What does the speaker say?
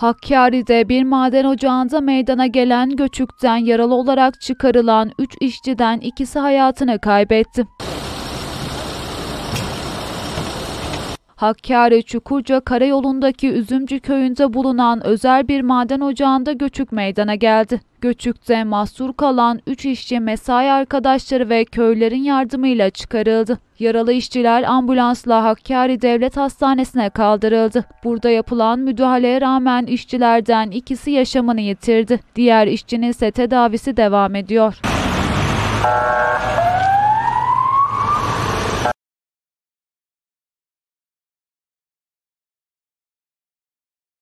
Hakkari'de bir maden ocağında meydana gelen göçükten yaralı olarak çıkarılan 3 işçiden ikisi hayatını kaybetti. Hakkari Çukurca Karayolu'ndaki Üzümcü köyünde bulunan özel bir maden ocağında göçük meydana geldi. Göçükte mahsur kalan 3 işçi mesai arkadaşları ve köylerin yardımıyla çıkarıldı. Yaralı işçiler ambulansla Hakkari Devlet Hastanesi'ne kaldırıldı. Burada yapılan müdahaleye rağmen işçilerden ikisi yaşamını yitirdi. Diğer işçinin ise tedavisi devam ediyor.